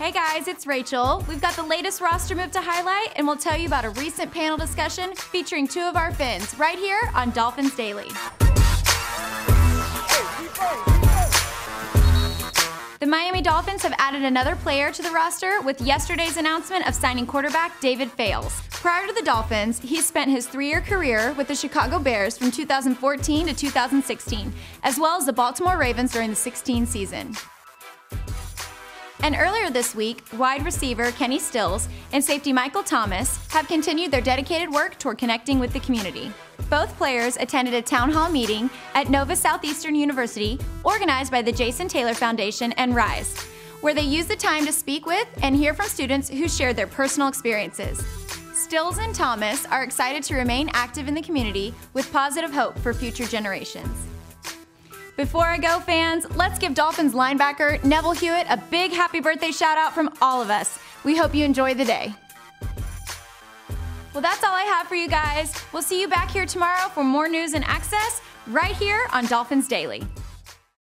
Hey guys, it's Rachael. We've got the latest roster move to highlight, and we'll tell you about a recent panel discussion featuring two of our fins right here on Dolphins Daily. The Miami Dolphins have added another player to the roster with yesterday's announcement of signing quarterback David Fales. Prior to the Dolphins, he spent his three year career with the Chicago Bears from 2014 to 2016, as well as the Baltimore Ravens during the 16 season. And earlier this week, wide receiver Kenny Stills and safety Michael Thomas have continued their dedicated work toward connecting with the community. Both players attended a town hall meeting at Nova Southeastern University organized by the Jason Taylor Foundation and RISE, where they used the time to speak with and hear from students who shared their personal experiences. Stills and Thomas are excited to remain active in the community with positive hope for future generations. Before I go, fans, let's give Dolphins linebacker Neville Hewitt a big happy birthday shout out from all of us. We hope you enjoy the day. Well, that's all I have for you guys. We'll see you back here tomorrow for more news and access right here on Dolphins Daily.